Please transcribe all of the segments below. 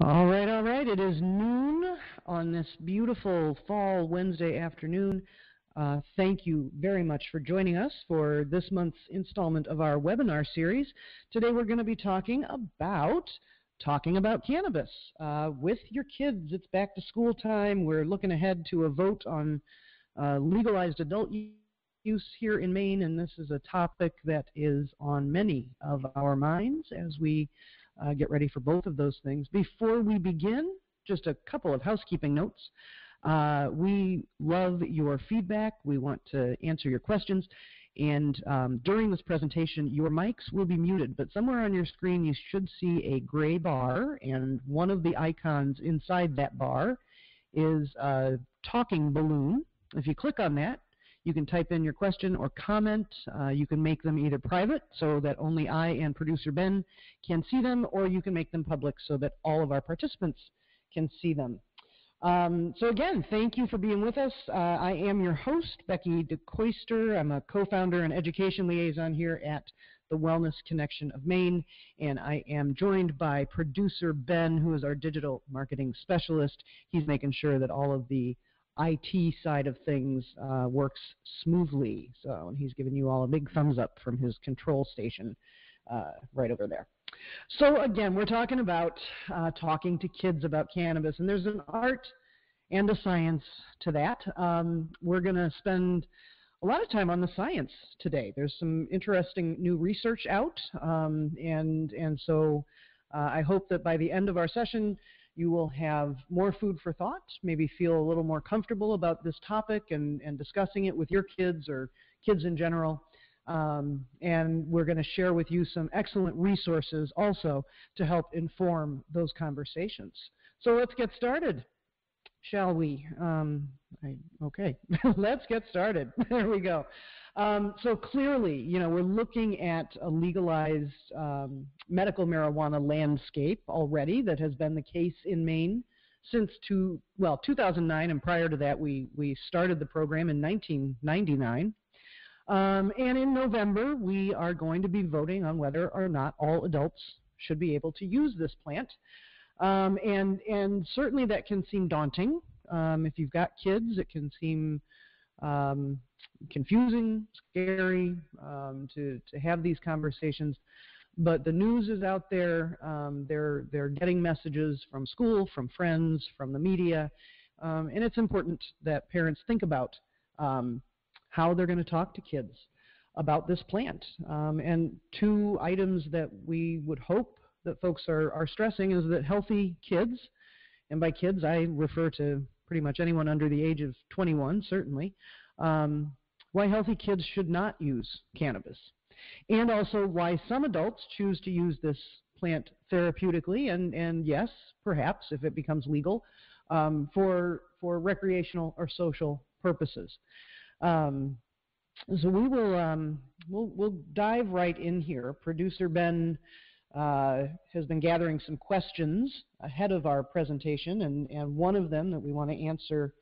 All right, all right. It is noon on this beautiful fall Wednesday afternoon. Uh, thank you very much for joining us for this month's installment of our webinar series. Today we're going to be talking about talking about cannabis uh, with your kids. It's back to school time. We're looking ahead to a vote on uh, legalized adult use here in Maine, and this is a topic that is on many of our minds as we uh, get ready for both of those things. Before we begin, just a couple of housekeeping notes. Uh, we love your feedback. We want to answer your questions. And um, during this presentation, your mics will be muted, but somewhere on your screen you should see a gray bar, and one of the icons inside that bar is a talking balloon. If you click on that, you can type in your question or comment. Uh, you can make them either private so that only I and producer Ben can see them, or you can make them public so that all of our participants can see them. Um, so again, thank you for being with us. Uh, I am your host, Becky DeKeuster. I'm a co-founder and education liaison here at the Wellness Connection of Maine, and I am joined by producer Ben, who is our digital marketing specialist. He's making sure that all of the IT side of things uh, works smoothly. So, and he's giving you all a big thumbs up from his control station uh, right over there. So again, we're talking about uh, talking to kids about cannabis, and there's an art and a science to that. Um, we're going to spend a lot of time on the science today. There's some interesting new research out, um, and and so uh, I hope that by the end of our session, you will have more food for thought, maybe feel a little more comfortable about this topic and, and discussing it with your kids or kids in general. Um, and we're going to share with you some excellent resources also to help inform those conversations. So let's get started, shall we? Um, I, okay, let's get started. there we go. Um, so clearly, you know, we're looking at a legalized um, medical marijuana landscape already. That has been the case in Maine since two, well 2009, and prior to that, we we started the program in 1999. Um, and in November, we are going to be voting on whether or not all adults should be able to use this plant. Um, and and certainly that can seem daunting. Um, if you've got kids, it can seem um, confusing, scary um, to, to have these conversations. But the news is out there. Um, they're, they're getting messages from school, from friends, from the media. Um, and it's important that parents think about how they're going to talk to kids about this plant. Um, and two items that we would hope that folks are, are stressing is that healthy kids, and by kids I refer to pretty much anyone under the age of 21, certainly, um, why healthy kids should not use cannabis, and also why some adults choose to use this plant therapeutically, and, and yes, perhaps if it becomes legal, um, for, for recreational or social purposes. Um, so we will um, we'll, we'll dive right in here. Producer Ben uh, has been gathering some questions ahead of our presentation, and, and one of them that we want to answer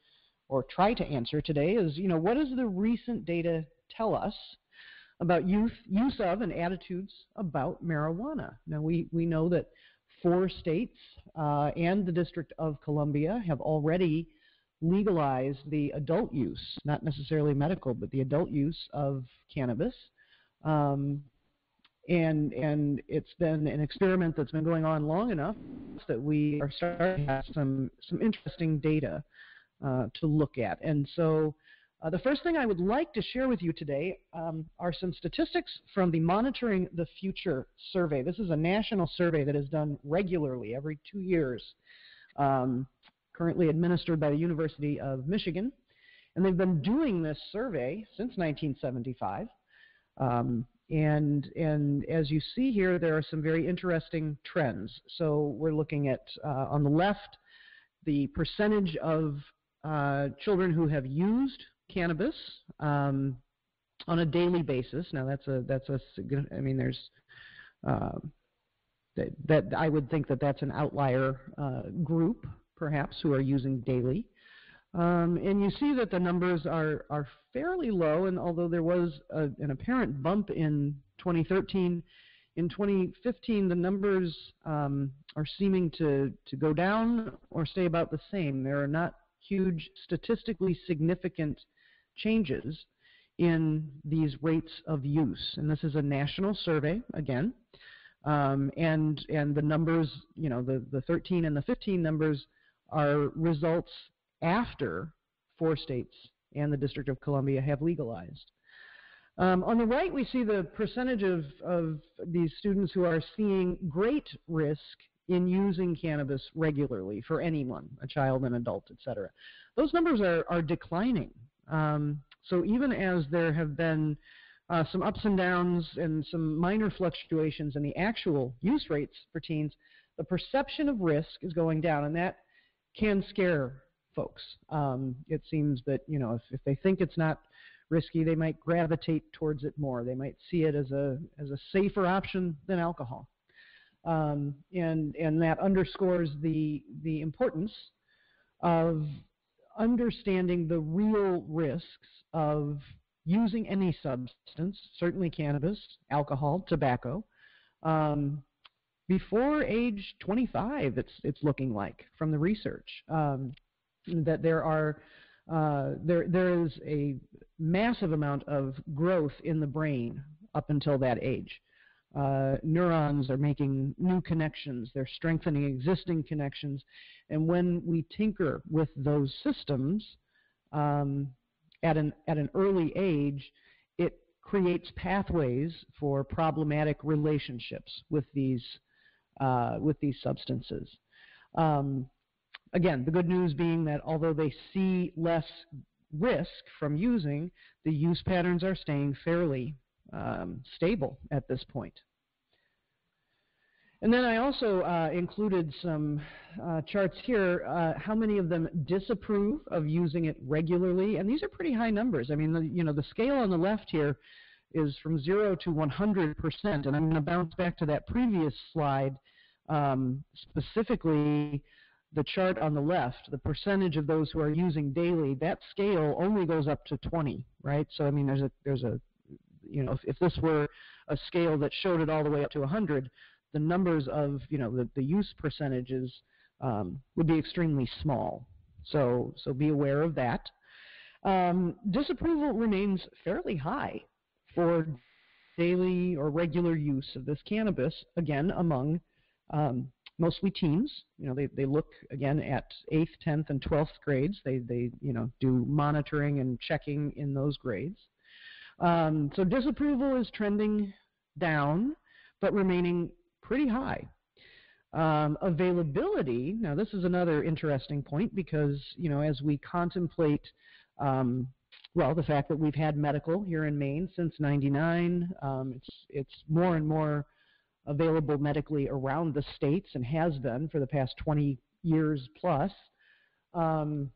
or try to answer today is, you know, what does the recent data tell us about youth use of and attitudes about marijuana? Now we, we know that four states uh, and the District of Columbia have already legalized the adult use, not necessarily medical, but the adult use of cannabis. Um, and and it's been an experiment that's been going on long enough that we are starting to have some some interesting data uh, to look at. And so uh, the first thing I would like to share with you today um, are some statistics from the Monitoring the Future survey. This is a national survey that is done regularly every two years, um, currently administered by the University of Michigan. And they've been doing this survey since 1975. Um, and, and as you see here, there are some very interesting trends. So we're looking at, uh, on the left, the percentage of uh, children who have used cannabis um, on a daily basis. Now that's a, that's a, I mean there's, uh, that, that I would think that that's an outlier uh, group perhaps who are using daily. Um, and you see that the numbers are, are fairly low, and although there was a, an apparent bump in 2013, in 2015 the numbers um, are seeming to, to go down or stay about the same. There are not huge statistically significant changes in these rates of use. And this is a national survey, again. Um, and, and the numbers, you know, the, the 13 and the 15 numbers are results after four states and the District of Columbia have legalized. Um, on the right, we see the percentage of, of these students who are seeing great risk in using cannabis regularly for anyone, a child, an adult, etc. Those numbers are, are declining. Um, so even as there have been uh, some ups and downs and some minor fluctuations in the actual use rates for teens, the perception of risk is going down, and that can scare folks. Um, it seems that you know if, if they think it's not risky, they might gravitate towards it more. They might see it as a as a safer option than alcohol, um, and and that underscores the the importance of understanding the real risks of using any substance, certainly cannabis, alcohol, tobacco, um, before age 25. It's it's looking like from the research um, that there are uh, there there is a massive amount of growth in the brain up until that age. Uh, neurons are making new connections, they're strengthening existing connections, and when we tinker with those systems um, at an at an early age, it creates pathways for problematic relationships with these uh, with these substances. Um, again, the good news being that although they see less risk from using, the use patterns are staying fairly um, stable at this point. And then I also uh, included some uh, charts here, uh, how many of them disapprove of using it regularly, and these are pretty high numbers. I mean, the, you know, the scale on the left here is from 0 to 100%, and I'm going to bounce back to that previous slide, um, specifically the chart on the left, the percentage of those who are using daily, that scale only goes up to 20, right? So I mean, there's a there's a you know, if, if this were a scale that showed it all the way up to 100, the numbers of you know the, the use percentages um, would be extremely small. So so be aware of that. Um, disapproval remains fairly high for daily or regular use of this cannabis, again among um, mostly teens. You know, they, they look again at 8th, 10th, and 12th grades. They, they you know, do monitoring and checking in those grades. Um, so disapproval is trending down, but remaining pretty high. Um, availability, now this is another interesting point because, you know, as we contemplate, um, well, the fact that we've had medical here in Maine since 99, um, it's, it's more and more available medically around the states and has been for the past 20 years plus. Um,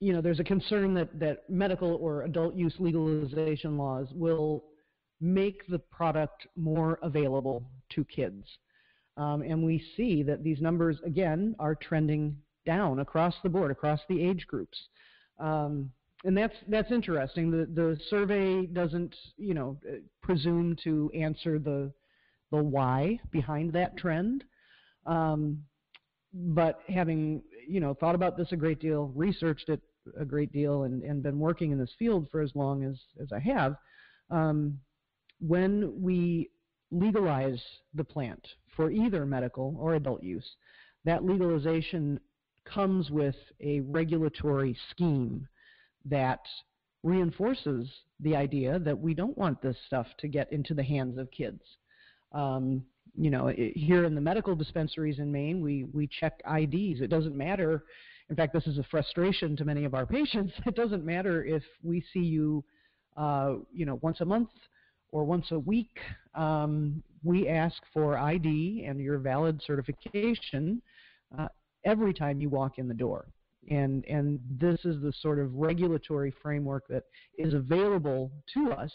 you know, there's a concern that, that medical or adult use legalization laws will make the product more available to kids. Um, and we see that these numbers, again, are trending down across the board, across the age groups. Um, and that's that's interesting. The the survey doesn't, you know, presume to answer the the why behind that trend. Um, but having you know thought about this a great deal, researched it a great deal, and, and been working in this field for as long as, as I have, um, when we legalize the plant for either medical or adult use, that legalization comes with a regulatory scheme that reinforces the idea that we don't want this stuff to get into the hands of kids. Um, you know, it, here in the medical dispensaries in Maine, we, we check IDs. It doesn't matter. In fact, this is a frustration to many of our patients. It doesn't matter if we see you, uh, you know, once a month or once a week. Um, we ask for ID and your valid certification uh, every time you walk in the door. And, and this is the sort of regulatory framework that is available to us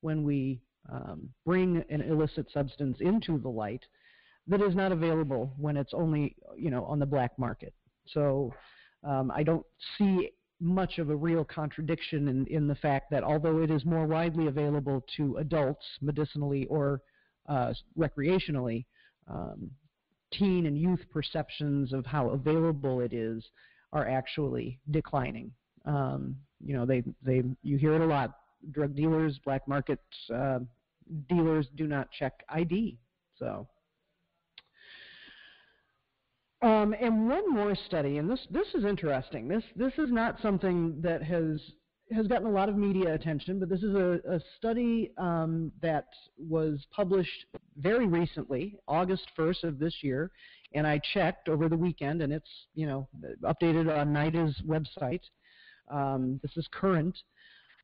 when we um, bring an illicit substance into the light that is not available when it's only you know on the black market. So um, I don't see much of a real contradiction in, in the fact that although it is more widely available to adults medicinally or uh, recreationally, um, teen and youth perceptions of how available it is are actually declining. Um, you know, they, they, you hear it a lot. Drug dealers, black market uh, dealers do not check ID. So, um, and one more study, and this this is interesting. This this is not something that has has gotten a lot of media attention, but this is a, a study um, that was published very recently, August 1st of this year, and I checked over the weekend, and it's you know updated on NIDA's website. Um, this is current.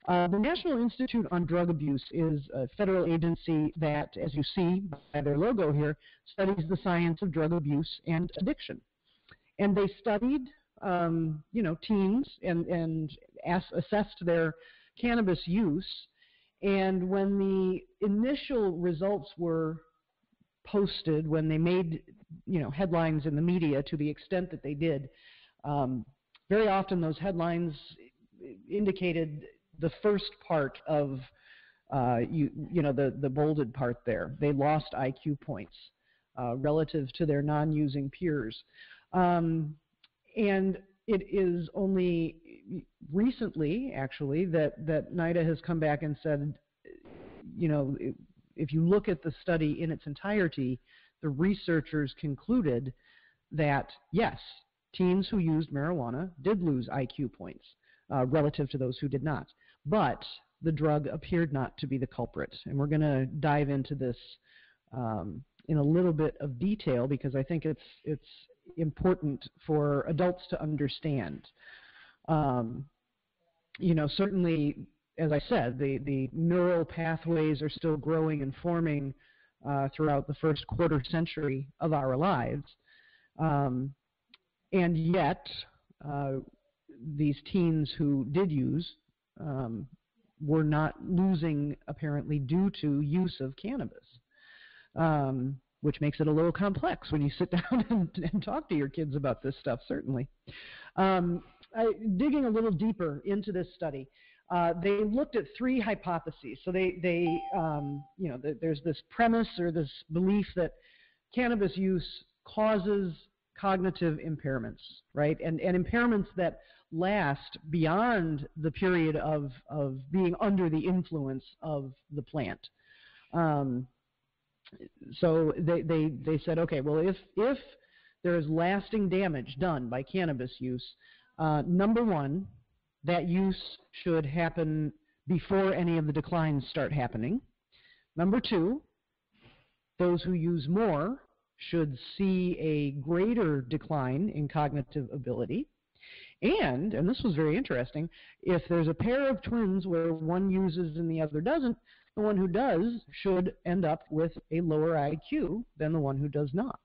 Uh, the National Institute on Drug Abuse is a federal agency that, as you see by their logo here, studies the science of drug abuse and addiction. And they studied, um, you know, teens and, and assessed their cannabis use. And when the initial results were posted, when they made, you know, headlines in the media to the extent that they did, um, very often those headlines indicated the first part of uh, you, you know the, the bolded part there. They lost IQ points uh, relative to their non-using peers. Um, and it is only recently, actually, that, that NIDA has come back and said, you know, if you look at the study in its entirety, the researchers concluded that, yes, teens who used marijuana did lose IQ points uh, relative to those who did not. But the drug appeared not to be the culprit. And we're going to dive into this um, in a little bit of detail because I think it's, it's important for adults to understand. Um, you know, certainly, as I said, the, the neural pathways are still growing and forming uh, throughout the first quarter century of our lives. Um, and yet, uh, these teens who did use um, were not losing apparently due to use of cannabis, um, which makes it a little complex when you sit down and, and talk to your kids about this stuff, certainly. Um, I, digging a little deeper into this study, uh, they looked at three hypotheses. So they, they um, you know, the, there's this premise or this belief that cannabis use causes cognitive impairments, right? And, and impairments that last beyond the period of, of being under the influence of the plant. Um, so they, they, they said, okay, well, if, if there is lasting damage done by cannabis use, uh, number one, that use should happen before any of the declines start happening. Number two, those who use more should see a greater decline in cognitive ability. And, and this was very interesting, if there's a pair of twins where one uses and the other doesn't, the one who does should end up with a lower IQ than the one who does not.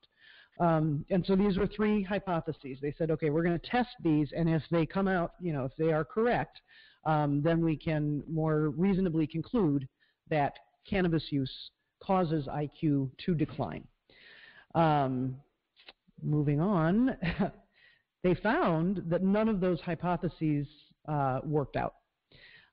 Um, and so these were three hypotheses. They said, okay, we're going to test these, and if they come out, you know, if they are correct, um, then we can more reasonably conclude that cannabis use causes IQ to decline. Um, moving on, they found that none of those hypotheses uh, worked out.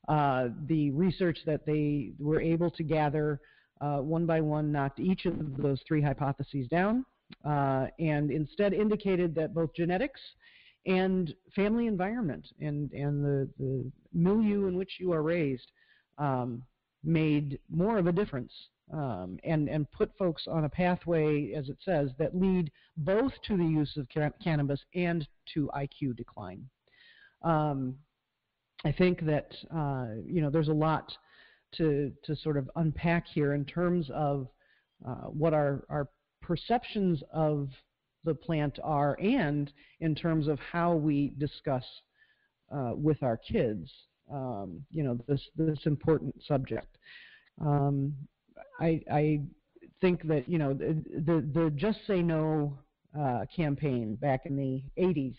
Uh, the research that they were able to gather uh, one by one knocked each of those three hypotheses down uh, and instead indicated that both genetics and family environment and, and the, the milieu in which you are raised um, made more of a difference um, and, and put folks on a pathway, as it says, that lead both to the use of ca cannabis and to IQ decline. Um, I think that uh, you know there's a lot to to sort of unpack here in terms of uh, what our our perceptions of the plant are, and in terms of how we discuss uh, with our kids. Um, you know this this important subject. Um, I, I think that you know the the, the Just Say No uh, campaign back in the 80s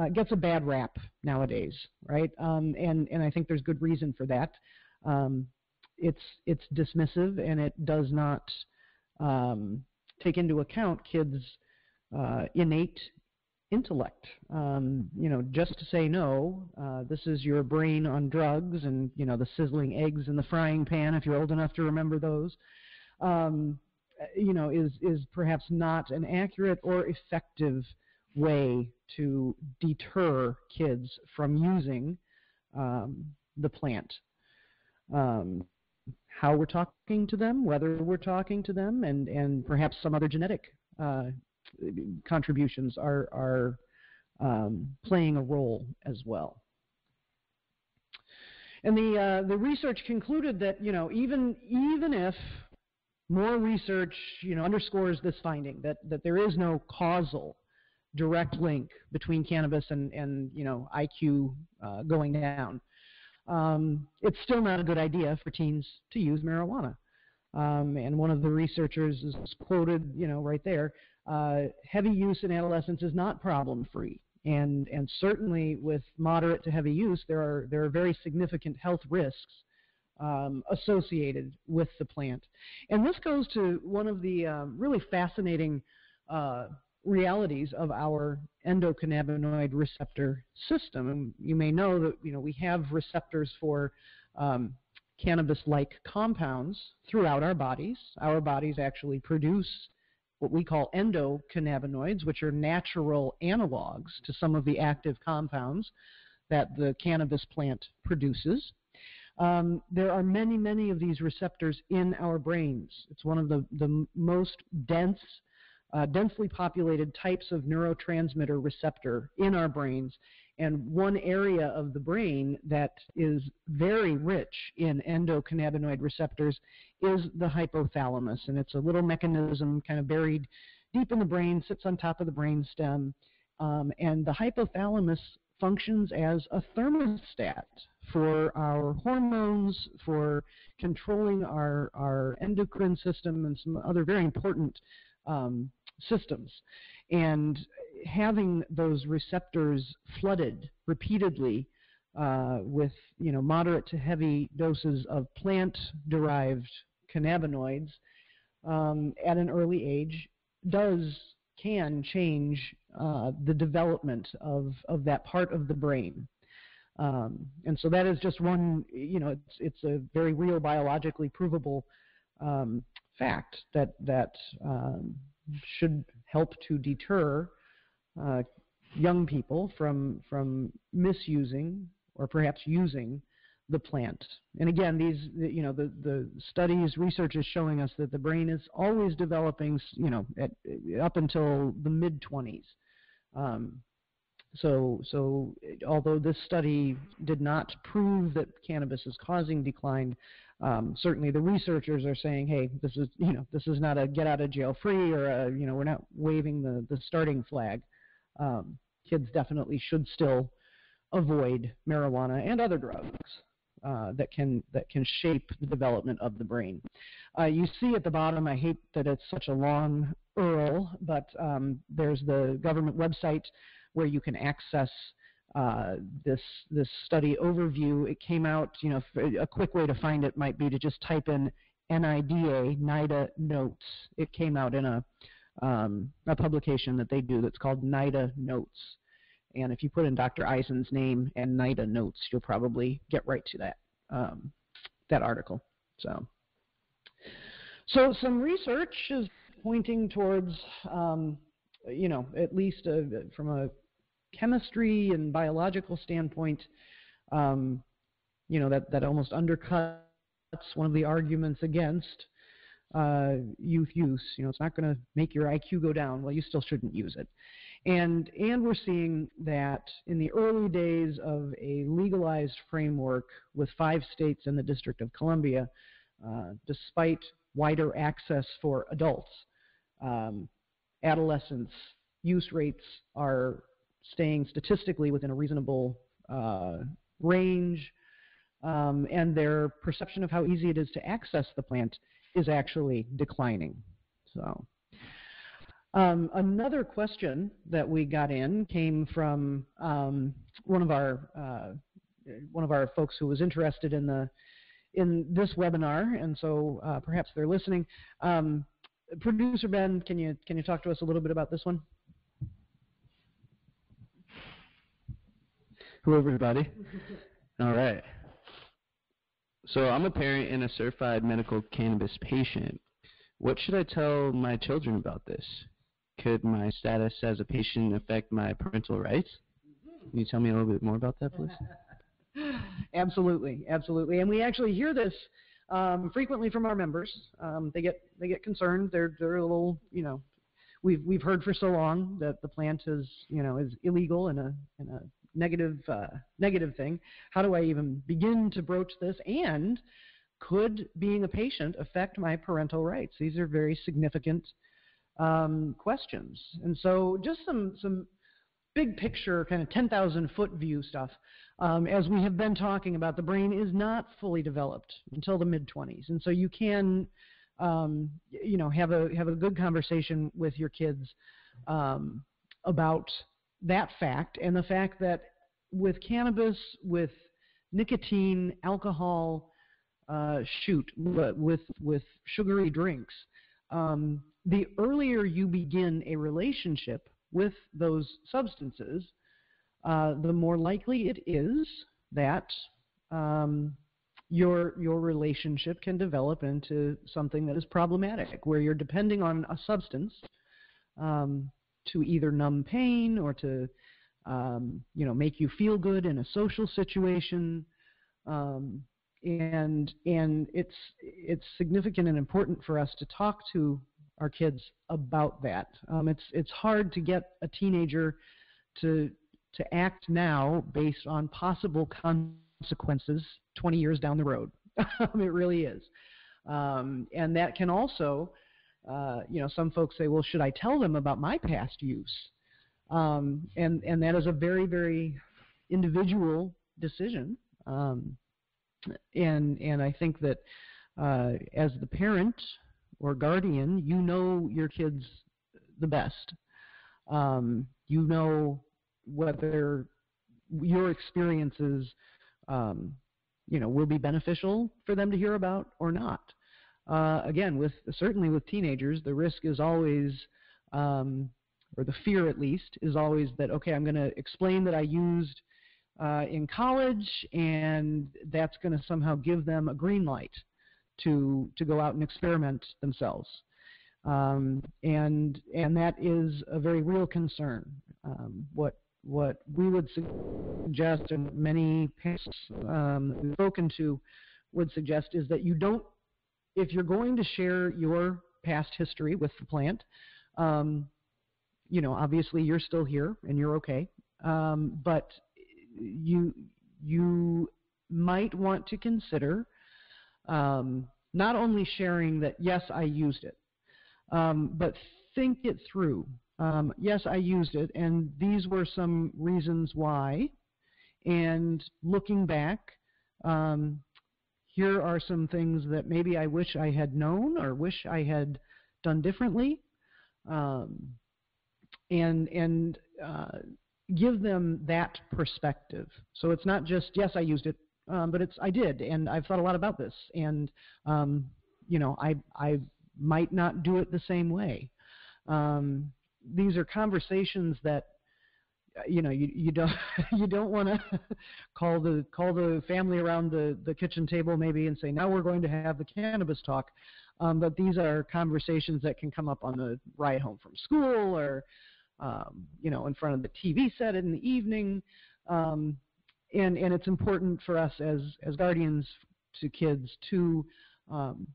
uh, gets a bad rap nowadays, right? Um, and and I think there's good reason for that. Um, it's it's dismissive and it does not um, take into account kids' uh, innate intellect. Um, you know, just to say no, uh, this is your brain on drugs and, you know, the sizzling eggs in the frying pan, if you're old enough to remember those. Um, you know, is is perhaps not an accurate or effective way to deter kids from using um, the plant. Um, how we're talking to them, whether we're talking to them, and, and perhaps some other genetic uh, contributions are, are um, playing a role as well. And the, uh, the research concluded that, you know, even, even if more research, you know, underscores this finding, that, that there is no causal direct link between cannabis and, and you know, IQ uh, going down, um, it's still not a good idea for teens to use marijuana. Um, and one of the researchers is quoted, you know, right there, uh, heavy use in adolescence is not problem-free. And, and certainly with moderate to heavy use, there are, there are very significant health risks um, associated with the plant. And this goes to one of the um, really fascinating uh, realities of our endocannabinoid receptor system. And you may know that you know we have receptors for um, cannabis-like compounds throughout our bodies. Our bodies actually produce what we call endocannabinoids, which are natural analogs to some of the active compounds that the cannabis plant produces. Um, there are many, many of these receptors in our brains. It's one of the, the most dense uh, densely populated types of neurotransmitter receptor in our brains. And one area of the brain that is very rich in endocannabinoid receptors is the hypothalamus. And it's a little mechanism kind of buried deep in the brain, sits on top of the brain stem. Um, and the hypothalamus functions as a thermostat for our hormones, for controlling our, our endocrine system, and some other very important um, systems. And having those receptors flooded repeatedly uh, with you know moderate to heavy doses of plant-derived cannabinoids um, at an early age does can change uh, the development of, of that part of the brain. Um, and so that is just one, you know, it's, it's a very real biologically provable um, fact that, that um, should help to deter uh, young people from from misusing or perhaps using the plant. And again, these you know the the studies research is showing us that the brain is always developing you know at, up until the mid 20s. Um, so so although this study did not prove that cannabis is causing decline, um, certainly the researchers are saying, hey, this is you know this is not a get out of jail free or a, you know we're not waving the the starting flag. Um, kids definitely should still avoid marijuana and other drugs uh, that can that can shape the development of the brain. Uh, you see at the bottom, I hate that it's such a long URL, but um, there's the government website where you can access uh, this this study overview. It came out, you know, a quick way to find it might be to just type in NIDA, NIDA Notes. It came out in a um, a publication that they do that's called NIDA Notes. And if you put in Dr. Eisen's name and NIDA Notes, you'll probably get right to that um, that article. So, so some research is pointing towards, um, you know, at least a, from a chemistry and biological standpoint, um, you know, that, that almost undercuts one of the arguments against uh, youth use. You know, it's not going to make your IQ go down. Well, you still shouldn't use it. And, and we're seeing that in the early days of a legalized framework with five states and the District of Columbia, uh, despite wider access for adults, um, adolescents use rates are staying statistically within a reasonable uh, range, um, and their perception of how easy it is to access the plant is actually declining. So. Um, another question that we got in came from um, one of our uh, one of our folks who was interested in the in this webinar, and so uh, perhaps they're listening. Um, Producer Ben, can you can you talk to us a little bit about this one? Hello, everybody. All right. So I'm a parent and a certified medical cannabis patient. what should I tell my children about this? Could my status as a patient affect my parental rights? Can you tell me a little bit more about that, please? absolutely, absolutely. And we actually hear this um, frequently from our members. Um, they get they get concerned. They're they're a little you know. We've we've heard for so long that the plant is you know is illegal and a and a negative uh, negative thing. How do I even begin to broach this? And could being a patient affect my parental rights? These are very significant um, questions. And so, just some some big picture, kind of 10,000 foot view stuff. Um, as we have been talking about, the brain is not fully developed until the mid 20s, and so you can, um, you know, have a have a good conversation with your kids um, about that fact and the fact that with cannabis, with nicotine, alcohol, uh, shoot, with with sugary drinks, um, the earlier you begin a relationship with those substances, uh, the more likely it is that um, your your relationship can develop into something that is problematic, where you're depending on a substance um, to either numb pain or to um, you know make you feel good in a social situation, um, and and it's it's significant and important for us to talk to our kids about that. Um, it's it's hard to get a teenager to to act now based on possible consequences 20 years down the road. it really is, um, and that can also, uh, you know, some folks say, well, should I tell them about my past use? Um, and and that is a very very individual decision. Um, and and I think that uh, as the parent or guardian, you know your kids the best. Um, you know whether your experiences, um, you know, will be beneficial for them to hear about or not. Uh, again, with certainly with teenagers, the risk is always, um, or the fear at least, is always that okay, I'm going to explain that I used uh, in college, and that's going to somehow give them a green light to to go out and experiment themselves. Um, and and that is a very real concern. Um, what what we would suggest, and many parents um, we've spoken to would suggest, is that you don't, if you're going to share your past history with the plant, um, you know, obviously you're still here and you're okay, um, but you you might want to consider um, not only sharing that, yes, I used it, um, but think it through. Um, yes, I used it, and these were some reasons why. And looking back, um, here are some things that maybe I wish I had known or wish I had done differently. Um, and and uh, give them that perspective. So it's not just yes, I used it, um, but it's I did, and I've thought a lot about this, and um, you know, I I might not do it the same way. Um, these are conversations that you know you you don't you don't want to call the call the family around the the kitchen table maybe and say now we're going to have the cannabis talk um, but these are conversations that can come up on the ride home from school or um, you know in front of the TV set in the evening um, and and it's important for us as as guardians to kids to um,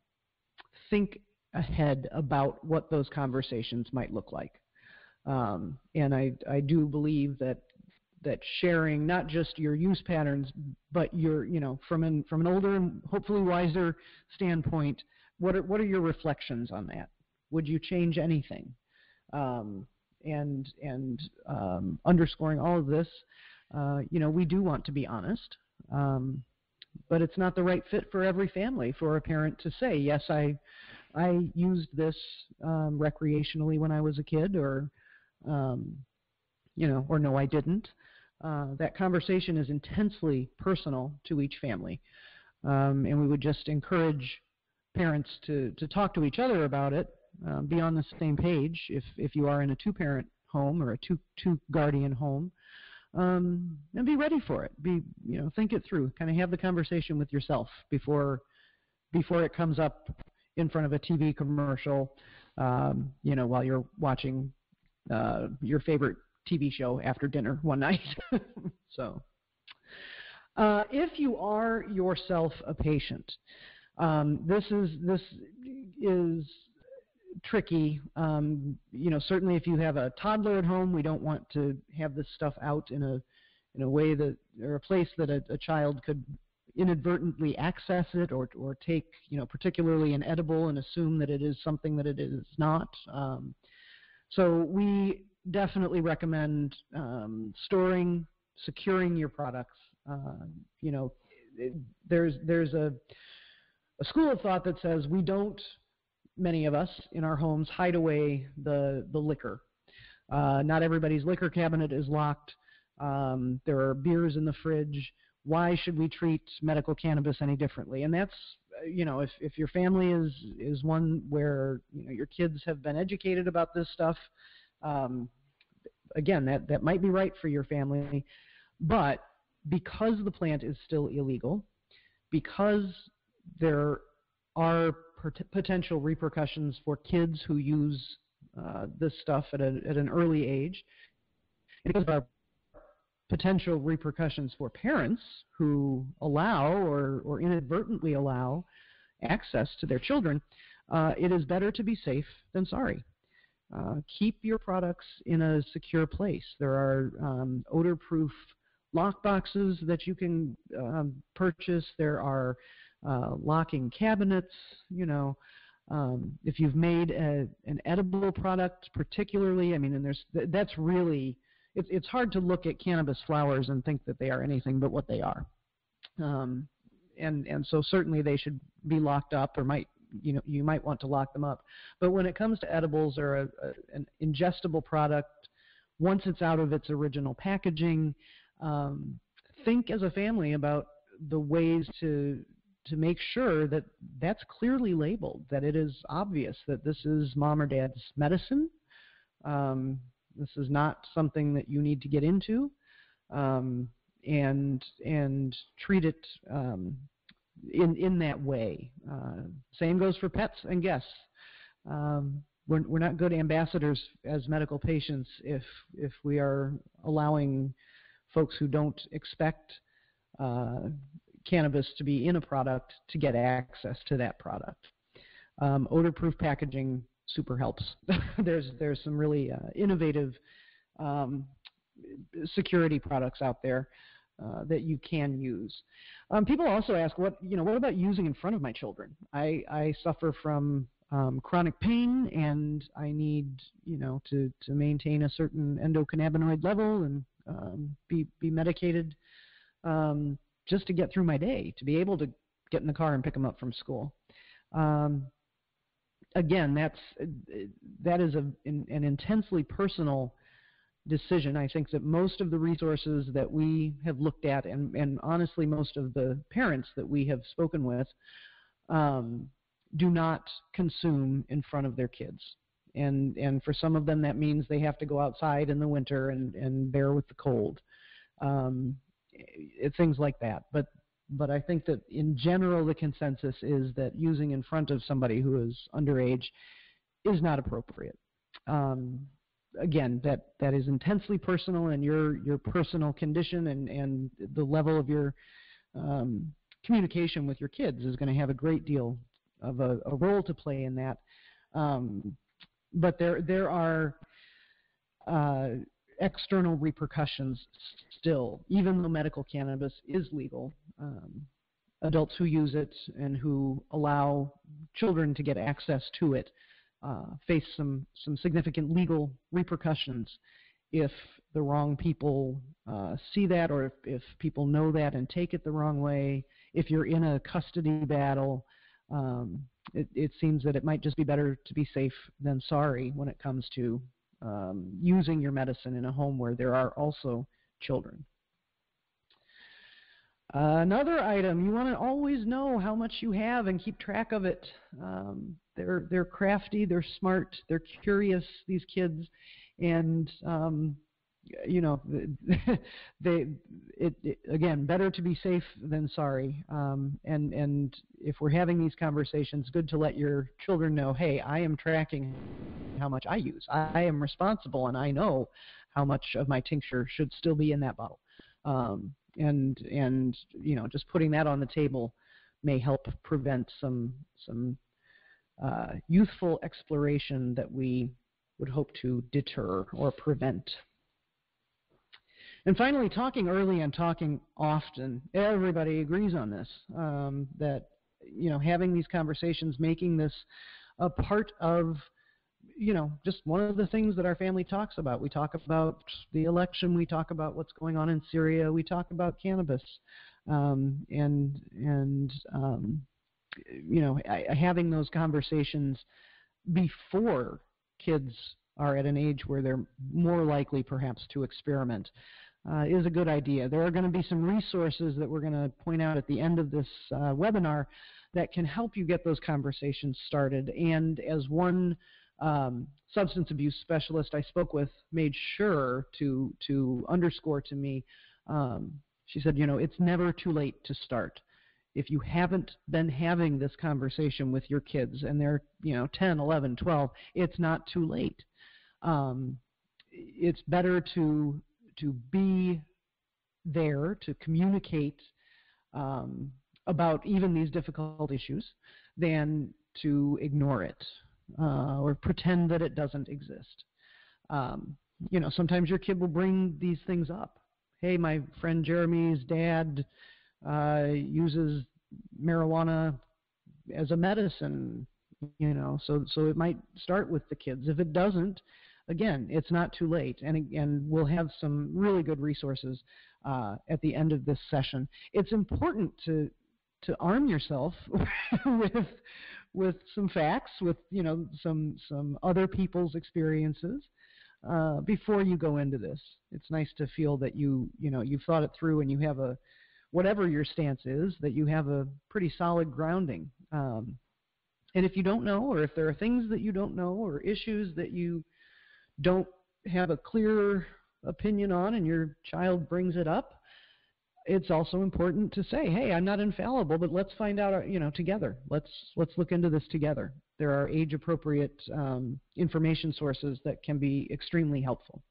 think ahead about what those conversations might look like. Um, and I I do believe that that sharing not just your use patterns, but your you know from an from an older and hopefully wiser standpoint, what are what are your reflections on that? Would you change anything? Um, and and um, underscoring all of this, uh, you know, we do want to be honest, um, but it's not the right fit for every family for a parent to say, yes, I, I used this um, recreationally when I was a kid, or, um, you know, or no, I didn't. Uh, that conversation is intensely personal to each family, um, and we would just encourage parents to, to talk to each other about it, uh, be on the same page if, if you are in a two-parent home or a two, two guardian home um, and be ready for it. Be you know think it through. Kind of have the conversation with yourself before before it comes up in front of a TV commercial, um, you know, while you're watching uh, your favorite TV show after dinner one night. so, uh, if you are yourself a patient, um, this is this is tricky. Um, you know, certainly if you have a toddler at home, we don't want to have this stuff out in a in a way that or a place that a, a child could inadvertently access it or or take you know particularly an edible and assume that it is something that it is not. Um, so we definitely recommend um, storing, securing your products. Uh, you know, there's there's a a school of thought that says we don't many of us in our homes hide away the the liquor. Uh, not everybody's liquor cabinet is locked. Um, there are beers in the fridge. Why should we treat medical cannabis any differently? And that's you know if if your family is is one where you know your kids have been educated about this stuff. Um, again, that that might be right for your family, but because the plant is still illegal, because there are potential repercussions for kids who use uh, this stuff at, a, at an early age. because there are potential repercussions for parents who allow or, or inadvertently allow access to their children, uh, it is better to be safe than sorry. Uh, keep your products in a secure place. There are um, odor-proof lock boxes that you can um, purchase. There are uh, locking cabinets, you know. Um, if you've made a, an edible product, particularly, I mean, and there's th- that's really it's it's hard to look at cannabis flowers and think that they are anything but what they are. Um, and and so certainly they should be locked up or might you know you might want to lock them up. But when it comes to edibles or a, a, an ingestible product, once it's out of its original packaging, um, think as a family about the ways to to make sure that that's clearly labeled, that it is obvious that this is mom or dad's medicine. Um, this is not something that you need to get into, um, and and treat it um, in in that way. Uh, same goes for pets and guests. Um, we're, we're not good ambassadors as medical patients if if we are allowing folks who don't expect uh, cannabis to be in a product to get access to that product. Um, odor-proof packaging super helps. there's there's some really uh, innovative um, security products out there uh, that you can use. Um, people also ask, what you know, what about using in front of my children? I, I suffer from um, chronic pain, and I need you know to to maintain a certain endocannabinoid level and um, be be medicated. Um, just to get through my day, to be able to get in the car and pick them up from school. Um, again, that's that is a, an, an intensely personal decision. I think that most of the resources that we have looked at, and, and honestly, most of the parents that we have spoken with, um, do not consume in front of their kids. And and for some of them, that means they have to go outside in the winter and, and bear with the cold. Um, things like that. But but I think that in general the consensus is that using in front of somebody who is underage is not appropriate. Um, again, that that is intensely personal, and your your personal condition and and the level of your um, communication with your kids is going to have a great deal of a, a role to play in that. Um, but there there are uh, external repercussions still, even though medical cannabis is legal. Um, adults who use it and who allow children to get access to it uh, face some, some significant legal repercussions if the wrong people uh, see that or if, if people know that and take it the wrong way. If you're in a custody battle, um, it, it seems that it might just be better to be safe than sorry when it comes to um, using your medicine in a home where there are also children. Uh, another item, you want to always know how much you have and keep track of it. Um, they're, they're crafty, they're smart, they're curious, these kids, and um, you know, they it, it, again better to be safe than sorry. Um, and and if we're having these conversations, good to let your children know, hey, I am tracking how much I use. I am responsible, and I know how much of my tincture should still be in that bottle. Um, and and you know, just putting that on the table may help prevent some some uh, youthful exploration that we would hope to deter or prevent. And finally, talking early and talking often. Everybody agrees on this. Um, that you know, having these conversations, making this a part of you know, just one of the things that our family talks about. We talk about the election. We talk about what's going on in Syria. We talk about cannabis, um, and and um, you know, having those conversations before kids are at an age where they're more likely perhaps to experiment uh, is a good idea. There are going to be some resources that we're going to point out at the end of this uh, webinar that can help you get those conversations started. And as one um, substance abuse specialist I spoke with made sure to, to underscore to me, um, she said, you know, it's never too late to start. If you haven't been having this conversation with your kids and they're, you know, 10, 11, 12, it's not too late. Um, it's better to to be there to communicate um, about even these difficult issues than to ignore it uh, or pretend that it doesn't exist. Um, you know, sometimes your kid will bring these things up. Hey, my friend Jeremy's dad uh, uses marijuana as a medicine. You know, so so it might start with the kids. If it doesn't, again, it's not too late, and and we'll have some really good resources uh, at the end of this session. It's important to to arm yourself with with some facts, with you know some some other people's experiences uh, before you go into this. It's nice to feel that you you know you've thought it through and you have a whatever your stance is that you have a pretty solid grounding. Um, and if you don't know, or if there are things that you don't know, or issues that you don't have a clear opinion on and your child brings it up, it's also important to say, "Hey, I'm not infallible, but let's find out, uh, you know, together. Let's let's look into this together." There are age-appropriate um, information sources that can be extremely helpful.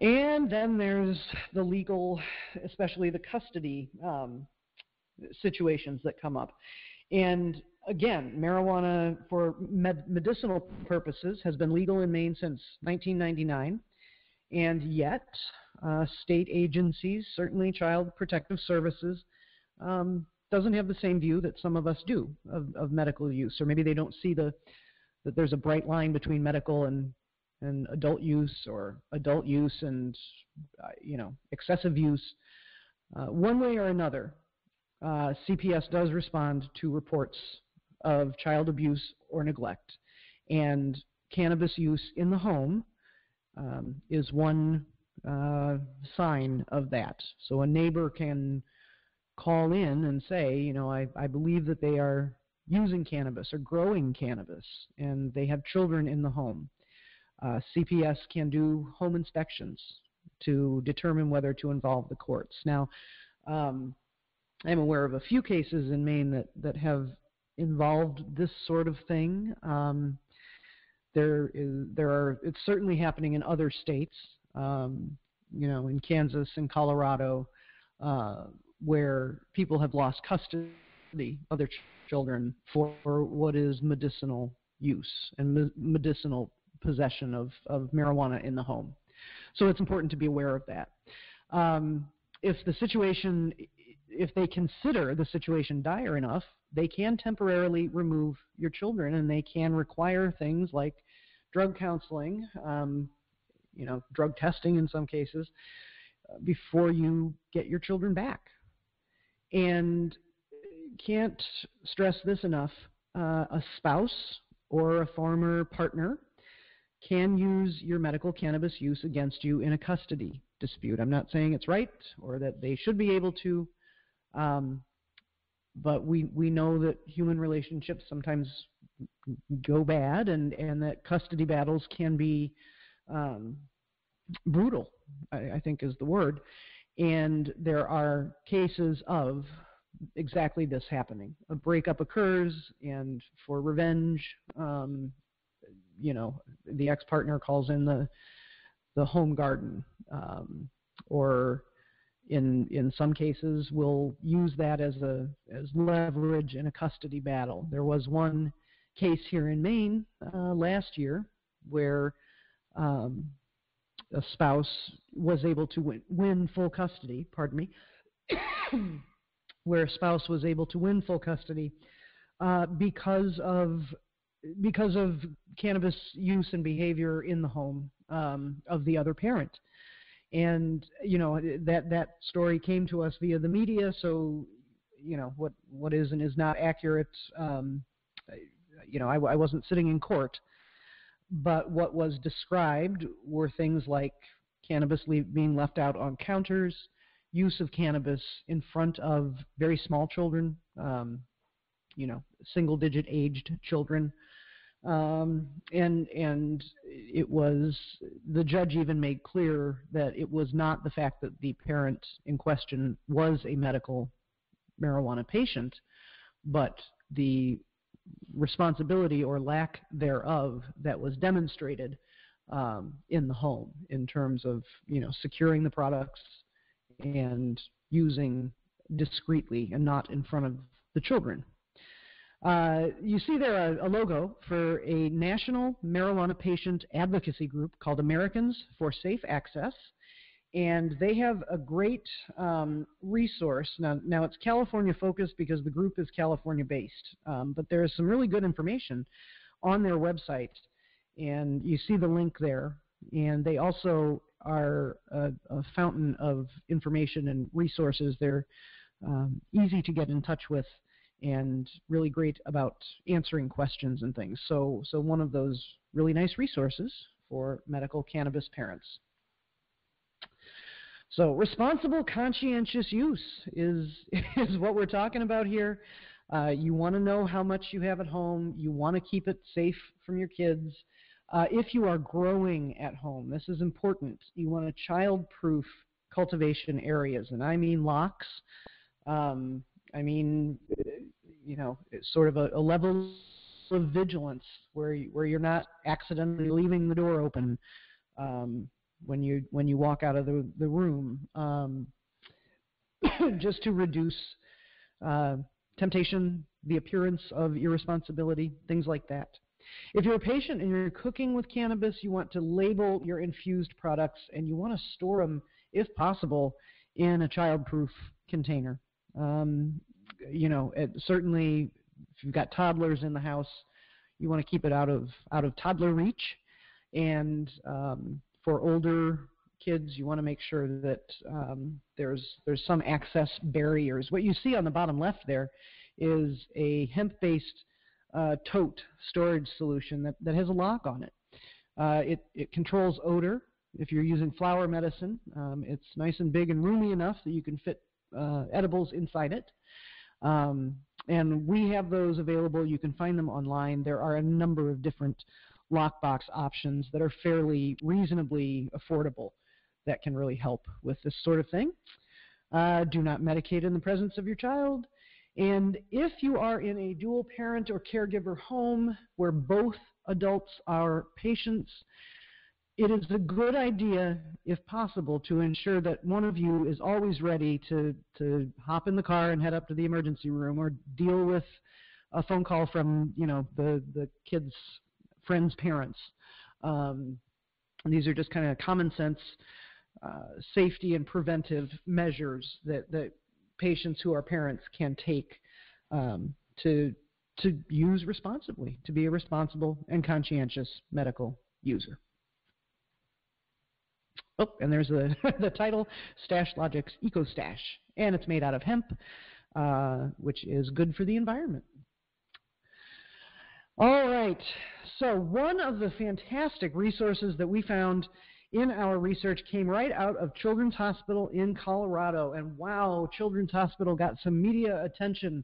And then there's the legal, especially the custody um, situations that come up. And again, marijuana for med- medicinal purposes has been legal in Maine since 1999, and yet uh, state agencies, certainly Child Protective Services, um, doesn't have the same view that some of us do of, of medical use, or maybe they don't see the that there's a bright line between medical and and adult use, or adult use and uh, you know excessive use. Uh, one way or another, uh, CPS does respond to reports of child abuse or neglect. And cannabis use in the home um, is one uh, sign of that. So a neighbor can call in and say, you know, I, I believe that they are using cannabis or growing cannabis and they have children in the home. Uh, CPS can do home inspections to determine whether to involve the courts. Now, um, I'm aware of a few cases in Maine that, that have involved this sort of thing. Um, there is there are it's certainly happening in other states. Um, you know, in Kansas and Colorado, uh, where people have lost custody of their ch- children for, for, what is medicinal use and me- medicinal possession of, of marijuana in the home. So it's important to be aware of that. Um, if the situation if they consider the situation dire enough, they can temporarily remove your children and they can require things like drug counseling, um, you know, drug testing in some cases, uh, before you get your children back. And can't stress this enough uh, a spouse or a former partner can use your medical cannabis use against you in a custody dispute. I'm not saying it's right or that they should be able to, um, but we, we know that human relationships sometimes go bad and, and that custody battles can be um, brutal, I, I think is the word. And there are cases of exactly this happening. A breakup occurs, and for revenge, um, you know, the ex-partner calls in the the home garden, um, or in in some cases will use that as a as leverage in a custody battle. There was one case here in Maine uh, last year where um, a spouse was able to win, win full custody. Pardon me. where a spouse was able to win full custody uh, because of because of cannabis use and behavior in the home um, of the other parent. And you know that that story came to us via the media, so you know what what is and is not accurate. Um, you know, I, I wasn't sitting in court, but what was described were things like cannabis being left out on counters, use of cannabis in front of very small children, um, you know, single-digit aged children, um, and and it was the judge even made clear that it was not the fact that the parent in question was a medical marijuana patient, but the responsibility or lack thereof that was demonstrated um, in the home in terms of you know securing the products and using discreetly and not in front of the children. Uh, you see there a, a, logo for a national marijuana patient advocacy group called Americans for Safe Access, and they have a great um, resource. Now, now it's California focused because the group is California based, um, but there is some really good information on their website, and you see the link there. And they also are a, a fountain of information and resources. They're um, easy to get in touch with and really great about answering questions and things. So, so one of those really nice resources for medical cannabis parents. So, responsible conscientious use is is what we're talking about here. Uh, you want to know how much you have at home. You want to keep it safe from your kids. Uh, if you are growing at home, this is important. You want a child-proof cultivation areas, and I mean locks. Um, I mean, you know, sort of a, a level of vigilance where you, where you're not accidentally leaving the door open um, when you when you walk out of the the room, um, just to reduce uh, temptation, the appearance of irresponsibility, things like that. If you're a patient and you're cooking with cannabis, you want to label your infused products and you want to store them, if possible, in a child-proof container. Um, you know, it, certainly if you've got toddlers in the house, you want to keep it out of out of toddler reach. And um, for older kids, you want to make sure that um, there's there's some access barriers. What you see on the bottom left there is a hemp-based uh, tote storage solution that, that has a lock on it. Uh, it. It controls odor. If you're using flower medicine, um, it's nice and big and roomy enough that you can fit uh, edibles inside it. Um, and we have those available. You can find them online. There are a number of different lockbox options that are fairly reasonably affordable that can really help with this sort of thing. Uh, do not medicate in the presence of your child. And if you are in a dual parent or caregiver home where both adults are patients, it is a good idea, if possible, to ensure that one of you is always ready to, to hop in the car and head up to the emergency room or deal with a phone call from, you know, the, the kid's friend's parents. Um, these are just kind of common sense uh, safety and preventive measures that, that patients who are parents can take um, to to use responsibly, to be a responsible and conscientious medical user. Oh, and there's the, the title, StashLogix Eco Stash, and it's made out of hemp, uh, which is good for the environment. All right, so one of the fantastic resources that we found in our research came right out of Children's Hospital in Colorado. And wow, Children's Hospital got some media attention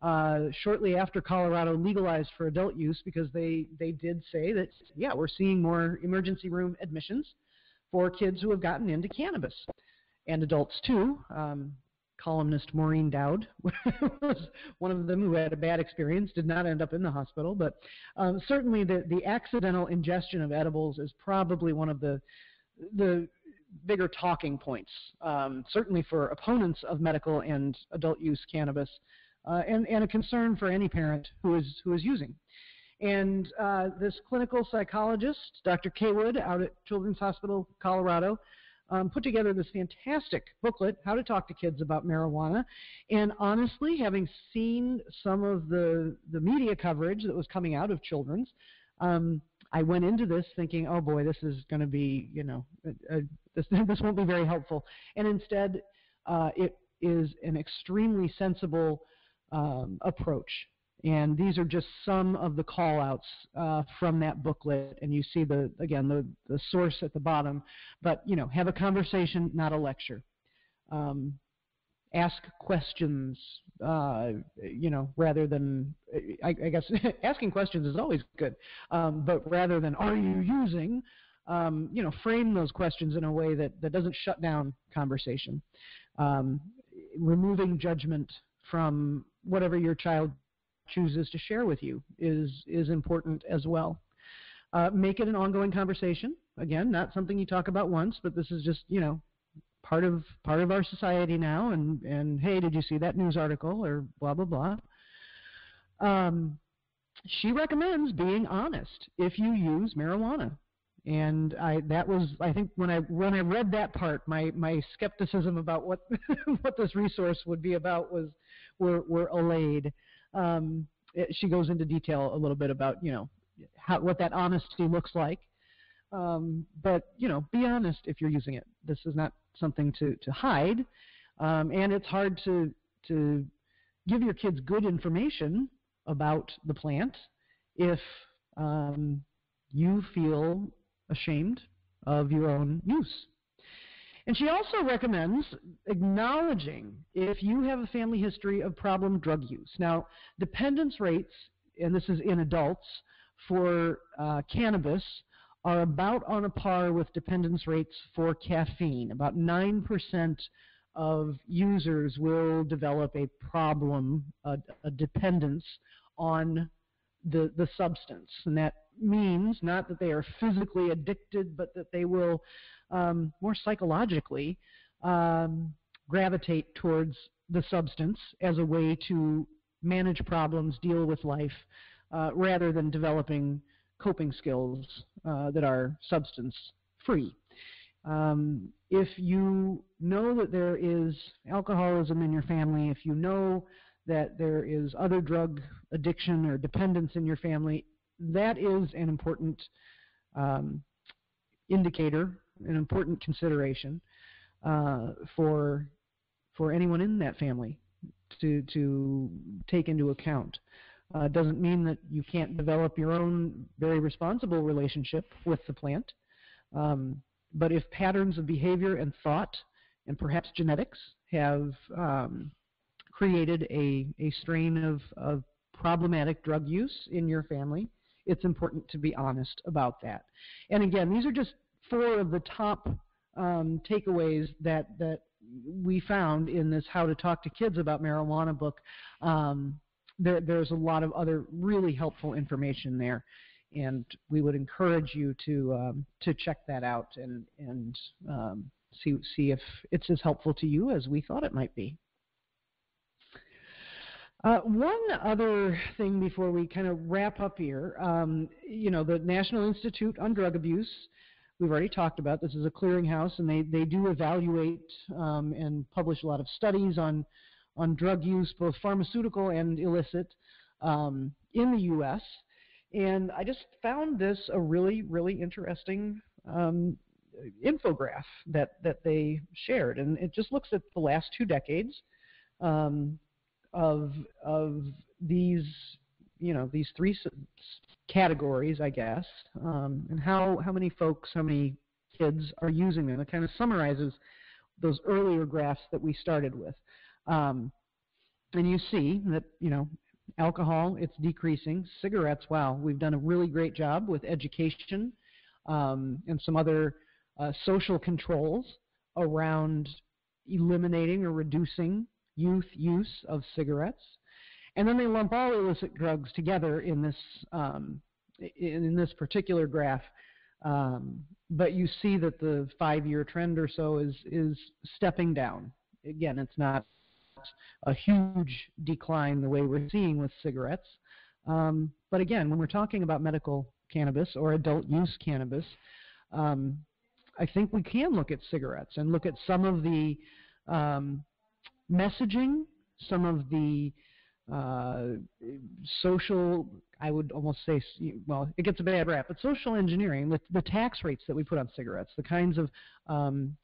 uh, shortly after Colorado legalized for adult use because they, they did say that, yeah, we're seeing more emergency room admissions for kids who have gotten into cannabis and adults too. Um, columnist Maureen Dowd was one of them who had a bad experience, did not end up in the hospital, but um, certainly the, the accidental ingestion of edibles is probably one of the the bigger talking points, um, certainly for opponents of medical and adult use cannabis, uh, and, and a concern for any parent who is who is using. And uh, this clinical psychologist, Dr. Kaywood, out at Children's Hospital, Colorado, um, put together this fantastic booklet, How to Talk to Kids About Marijuana. And honestly, having seen some of the, the media coverage that was coming out of Children's, um, I went into this thinking, oh boy, this is going to be, you know, a, this, this won't be very helpful. And instead, uh, it is an extremely sensible um, approach and these are just some of the callouts uh, from that booklet. And you see the again the the source at the bottom. But you know, have a conversation, not a lecture. Um, ask questions. Uh, you know, rather than I, I guess asking questions is always good. Um, but rather than are you using, um, you know, frame those questions in a way that that doesn't shut down conversation. Um, removing judgment from whatever your child chooses to share with you is is important as well. Uh, make it an ongoing conversation. Again, not something you talk about once, but this is just you know part of part of our society now. And and hey, did you see that news article or blah blah blah. Um, she recommends being honest if you use marijuana. And I that was I think when I when I read that part, my my skepticism about what what this resource would be about was were were allayed um, it, she goes into detail a little bit about you know how, what that honesty looks like. Um, but you know, be honest if you're using it. This is not something to to hide, um, and it's hard to to give your kids good information about the plant if um, you feel ashamed of your own use. And she also recommends acknowledging if you have a family history of problem drug use. Now, dependence rates, and this is in adults, for uh, cannabis are about on a par with dependence rates for caffeine. About 9% of users will develop a problem, a, a dependence on the, the substance. And that means not that they are physically addicted, but that they will um, more psychologically um, gravitate towards the substance as a way to manage problems, deal with life, uh, rather than developing coping skills uh, that are substance free. Um, if you know that there is alcoholism in your family, if you know that there is other drug addiction or dependence in your family, that is an important um, indicator an important consideration uh, for for anyone in that family to to take into account. Uh, doesn't mean that you can't develop your own very responsible relationship with the plant. Um, but if patterns of behavior and thought, and perhaps genetics, have um, created a, a strain of, of problematic drug use in your family, it's important to be honest about that. And again, these are just four of the top um, takeaways that that we found in this How to Talk to Kids About Marijuana book. Um, there, there's a lot of other really helpful information there, and we would encourage you to um, to check that out and and um, see see if it's as helpful to you as we thought it might be. Uh, one other thing before we kind of wrap up here, um, you know, the National Institute on Drug Abuse we've already talked about. This is a clearinghouse, and they, they do evaluate um, and publish a lot of studies on, on drug use, both pharmaceutical and illicit, um, in the U.S. And I just found this a really, really interesting um, infograph that, that they shared. And it just looks at the last two decades um, of, of these, you know, these three categories, I guess, um, and how, how many folks, how many kids are using them. It kind of summarizes those earlier graphs that we started with. Um, and you see that, you know, alcohol, it's decreasing. Cigarettes, wow, we've done a really great job with education um, and some other uh, social controls around eliminating or reducing youth use of cigarettes. And then they lump all illicit drugs together in this um, in this particular graph. Um, but you see that the five-year trend or so is is stepping down. Again, it's not a huge decline the way we're seeing with cigarettes. Um, but again, when we're talking about medical cannabis or adult use cannabis, um, I think we can look at cigarettes and look at some of the um, messaging, some of the uh, social, I would almost say, well, it gets a bad rap, but social engineering, the, the tax rates that we put on cigarettes, the kinds of um,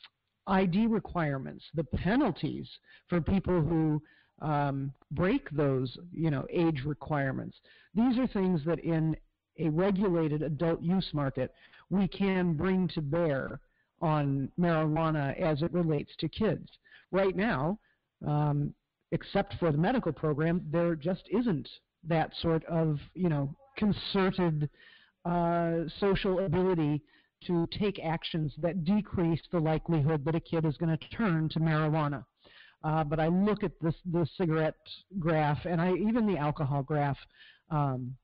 ID requirements, the penalties for people who um, break those, you know, age requirements. These are things that in a regulated adult use market we can bring to bear on marijuana as it relates to kids. Right now, um, except for the medical program, there just isn't that sort of, you know, concerted uh, social ability to take actions that decrease the likelihood that a kid is going to turn to marijuana. Uh, but I look at this the cigarette graph and I even the alcohol graph, um,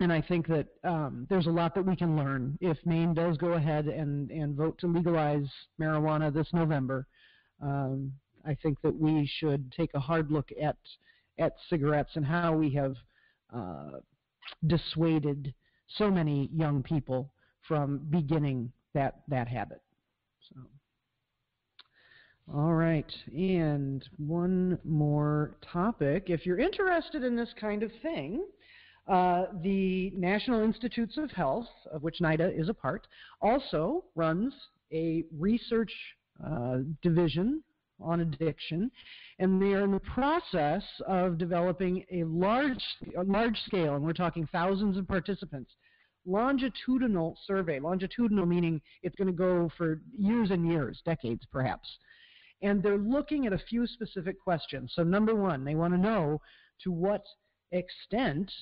and I think that um, there's a lot that we can learn if Maine does go ahead and, and vote to legalize marijuana this November. Um, I think that we should take a hard look at at cigarettes and how we have uh, dissuaded so many young people from beginning that that habit. So, all right, and one more topic. If you're interested in this kind of thing, uh, the National Institutes of Health, of which NIDA is a part, also runs a research uh, division on addiction, and they are in the process of developing a large, a large scale, and we're talking thousands of participants, longitudinal survey. Longitudinal meaning it's going to go for years and years, decades perhaps. And they're looking at a few specific questions. So, number one, they want to know to what extent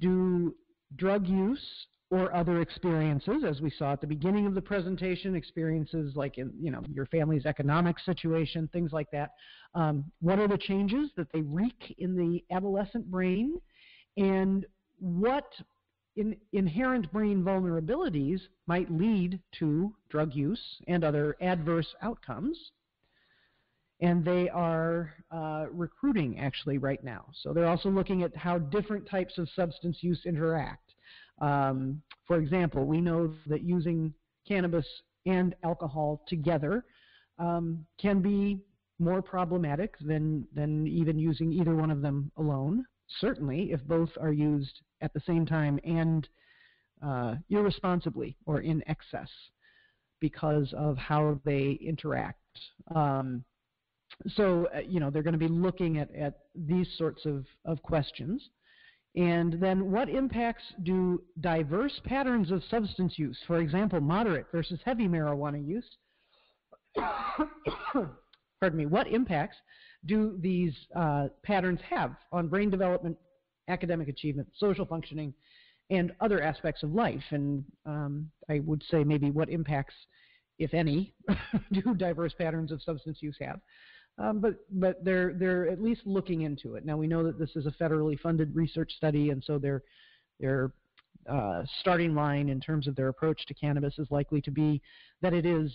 do drug use or other experiences, as we saw at the beginning of the presentation, experiences like in you know your family's economic situation, things like that. Um, what are the changes that they wreak in the adolescent brain, and what in, inherent brain vulnerabilities might lead to drug use and other adverse outcomes. And they are uh, recruiting actually right now. So they're also looking at how different types of substance use interact. Um, for example, we know that using cannabis and alcohol together um, can be more problematic than, than even using either one of them alone. Certainly, if both are used at the same time and uh, irresponsibly or in excess because of how they interact. Um, so, uh, you know, they're going to be looking at, at these sorts of, of questions. And then what impacts do diverse patterns of substance use, for example, moderate versus heavy marijuana use, pardon me, what impacts do these uh, patterns have on brain development, academic achievement, social functioning, and other aspects of life? And um, I would say maybe what impacts, if any, do diverse patterns of substance use have? Um, but but they're they're at least looking into it. Now we know that this is a federally funded research study, and so their their uh, starting line in terms of their approach to cannabis is likely to be that it is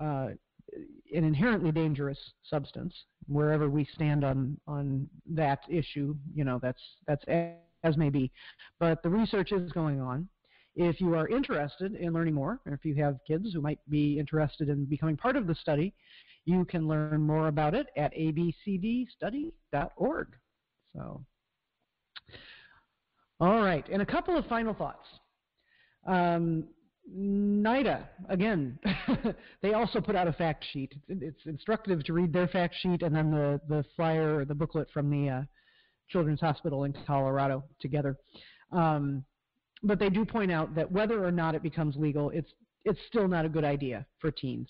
uh, an inherently dangerous substance. Wherever we stand on on that issue, you know that's that's as may be. But the research is going on. If you are interested in learning more, or if you have kids who might be interested in becoming part of the study, you can learn more about it at abcdstudy.org. So, all right, and a couple of final thoughts. Um, NIDA, again, they also put out a fact sheet. It's instructive to read their fact sheet and then the, the flyer or the booklet from the uh, Children's Hospital in Colorado together. Um, but they do point out that whether or not it becomes legal, it's it's still not a good idea for teens.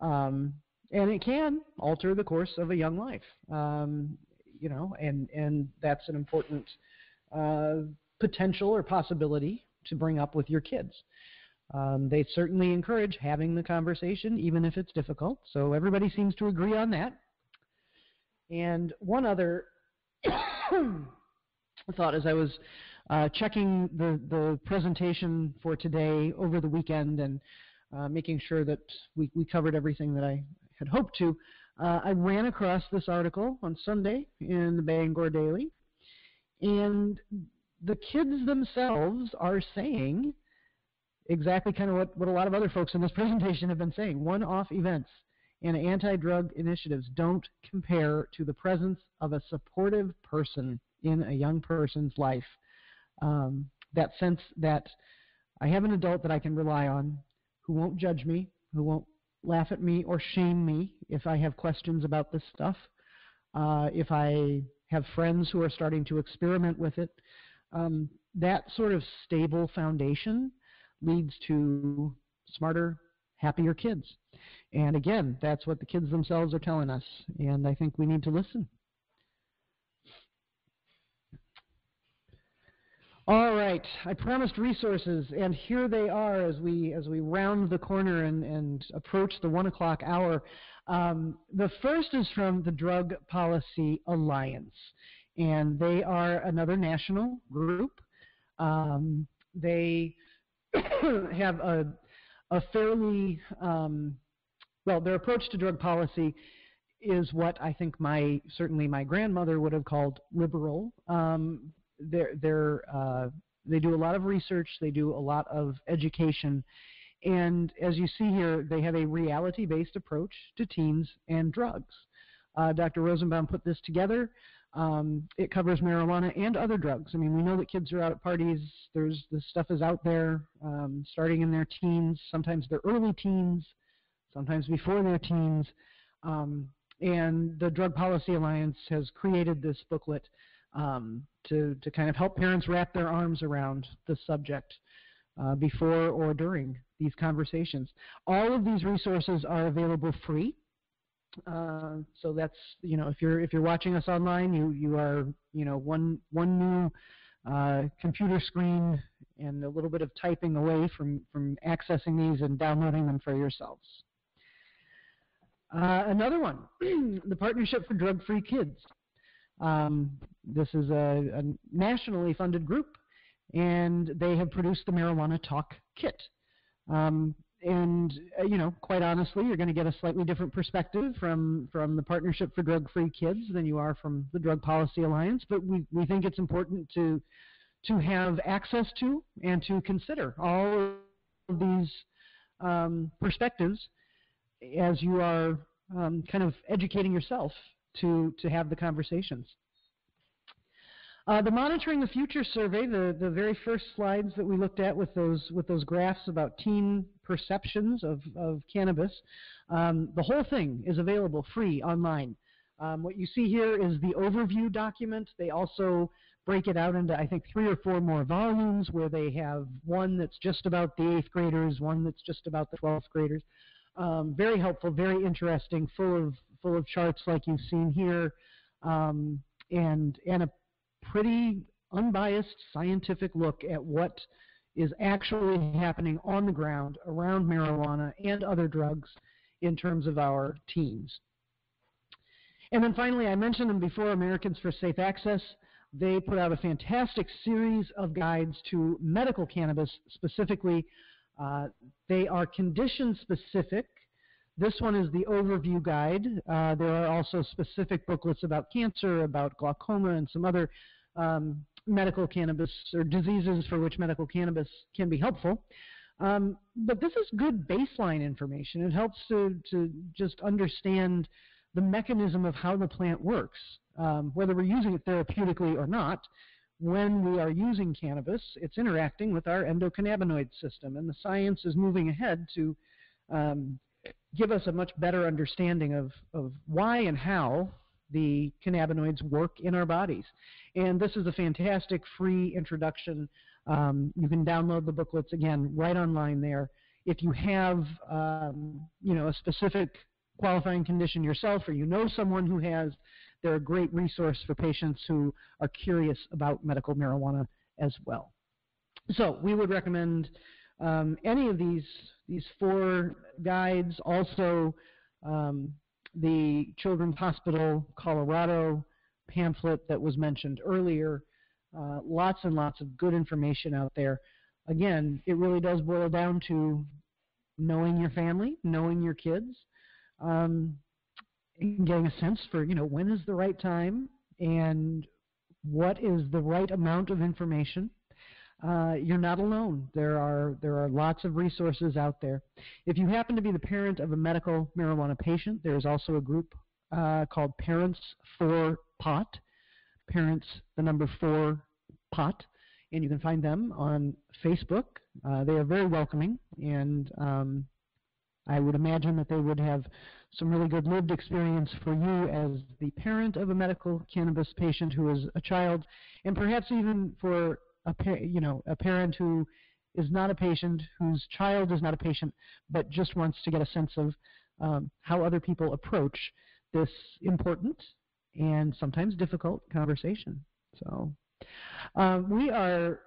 Um, and it can alter the course of a young life. Um, you know, and and that's an important uh, potential or possibility to bring up with your kids. Um, they certainly encourage having the conversation, even if it's difficult. So everybody seems to agree on that. And one other thought as I was uh, checking the, the presentation for today over the weekend and uh, making sure that we, we covered everything that I had hoped to, uh, I ran across this article on Sunday in the Bangor Daily. And the kids themselves are saying exactly kind of what, what a lot of other folks in this presentation have been saying. One-off events and anti-drug initiatives don't compare to the presence of a supportive person in a young person's life. Um, that sense that I have an adult that I can rely on who won't judge me, who won't laugh at me or shame me if I have questions about this stuff, uh, if I have friends who are starting to experiment with it. Um, that sort of stable foundation leads to smarter, happier kids. And again, that's what the kids themselves are telling us, and I think we need to listen. All right, I promised resources, and here they are as we as we round the corner and, and approach the one o'clock hour. Um, the first is from the Drug Policy Alliance, and they are another national group. Um, they have a, a fairly, um, well, their approach to drug policy is what I think my, certainly my grandmother would have called liberal. Um, they're, they're, uh, they do a lot of research, they do a lot of education, and as you see here, they have a reality-based approach to teens and drugs. Uh, Dr. Rosenbaum put this together. Um, it covers marijuana and other drugs. I mean, we know that kids are out at parties. There's this stuff is out there, um, starting in their teens, sometimes their early teens, sometimes before their teens. Um, and the Drug Policy Alliance has created this booklet um, to to kind of help parents wrap their arms around the subject uh, before or during these conversations. All of these resources are available free. Uh, so that's you know if you're if you're watching us online, you you are you know one one new uh, computer screen and a little bit of typing away from from accessing these and downloading them for yourselves. Uh, another one, the Partnership for Drug-Free Kids. Um, this is a, a, nationally funded group, and they have produced the Marijuana Talk Kit. Um, and uh, you know, quite honestly, you're going to get a slightly different perspective from from the Partnership for Drug-Free Kids than you are from the Drug Policy Alliance. But we we think it's important to to have access to and to consider all of these um, perspectives as you are um, kind of educating yourself to to have the conversations. Uh, the Monitoring the Future survey, the, the very first slides that we looked at with those, with those graphs about teen perceptions of, of cannabis, um, the whole thing is available free online. Um, what you see here is the overview document. They also break it out into, I think, three or four more volumes where they have one that's just about the eighth graders, one that's just about the 12th graders. Um, very helpful, very interesting, full of, full of charts like you've seen here, um, and, and a pretty unbiased scientific look at what is actually happening on the ground around marijuana and other drugs in terms of our teens. And then finally, I mentioned them before, Americans for Safe Access. They put out a fantastic series of guides to medical cannabis specifically. Uh, they are condition specific. This one is the overview guide. Uh, there are also specific booklets about cancer, about glaucoma, and some other um, medical cannabis or diseases for which medical cannabis can be helpful. Um, but this is good baseline information. It helps to, to just understand the mechanism of how the plant works, um, whether we're using it therapeutically or not. When we are using cannabis, it's interacting with our endocannabinoid system, and the science is moving ahead to um, give us a much better understanding of, of why and how the cannabinoids work in our bodies. And this is a fantastic free introduction. Um, you can download the booklets again right online there. If you have, um, you know, a specific qualifying condition yourself, or you know someone who has, they're a great resource for patients who are curious about medical marijuana as well. So we would recommend Um, any of these these four guides, also um, the Children's Hospital Colorado pamphlet that was mentioned earlier, uh, lots and lots of good information out there. Again, it really does boil down to knowing your family, knowing your kids, um, getting a sense for you know when is the right time and what is the right amount of information. Uh, you're not alone. There are there are lots of resources out there. If you happen to be the parent of a medical marijuana patient, there is also a group uh, called Parents for Pot. Parents, the number four pot, and you can find them on Facebook. Uh, they are very welcoming, and um, I would imagine that they would have some really good lived experience for you as the parent of a medical cannabis patient who is a child, and perhaps even for a you know a parent who is not a patient, whose child is not a patient, but just wants to get a sense of um, how other people approach this important and sometimes difficult conversation. So uh, we are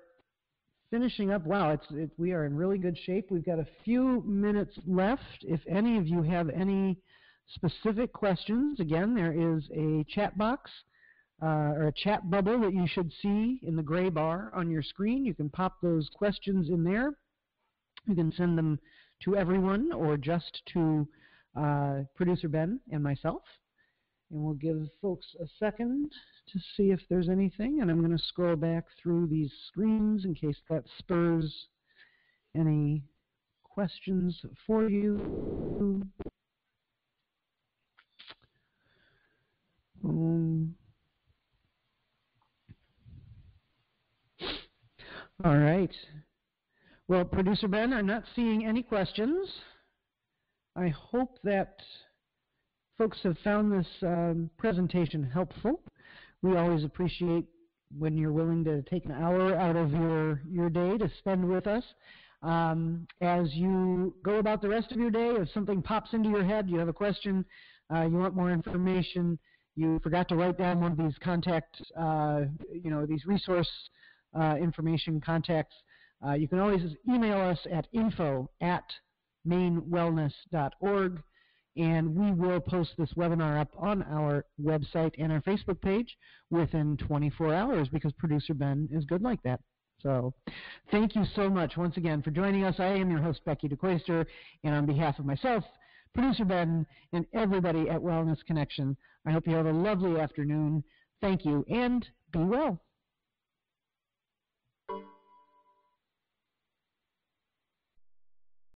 finishing up. Wow, it's it, we are in really good shape. We've got a few minutes left. If any of you have any specific questions, again, there is a chat box uh, or a chat bubble that you should see in the gray bar on your screen. You can pop those questions in there. You can send them to everyone or just to uh, producer Ben and myself. And we'll give folks a second to see if there's anything. And I'm going to scroll back through these screens in case that spurs any questions for you. Um, all right. Well, Producer Ben, I'm not seeing any questions. I hope that folks have found this um, presentation helpful. We always appreciate when you're willing to take an hour out of your, your day to spend with us. Um, as you go about the rest of your day, if something pops into your head, you have a question, uh, you want more information, you forgot to write down one of these contact, uh, you know, these resource information contacts, uh, you can always email us at info at mainewellness.org and we will post this webinar up on our website and our Facebook page within 24 hours because producer Ben is good like that. So thank you so much once again for joining us. I am your host, Becky DeKeuster, and on behalf of myself, producer Ben, and everybody at Wellness Connection, I hope you have a lovely afternoon. Thank you, and be well.